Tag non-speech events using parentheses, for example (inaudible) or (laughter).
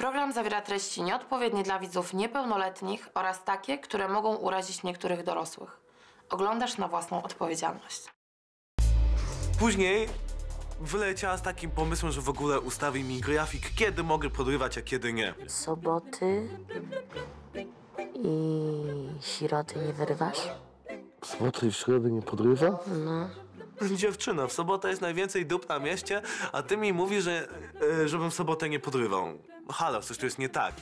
Program zawiera treści nieodpowiednie dla widzów niepełnoletnich oraz takie, które mogą urazić niektórych dorosłych. Oglądasz na własną odpowiedzialność. Później wyleciała z takim pomysłem, że w ogóle ustawi mi grafik, kiedy mogę podrywać, a kiedy nie. Soboty i środy nie wyrywasz? W sobotę i w środę nie podrywa? (laughs) Dziewczyna, w sobotę jest najwięcej dup na mieście, a ty mi mówisz, że, e, żebym w sobotę nie podrywał. Halo, coś tu jest nie tak.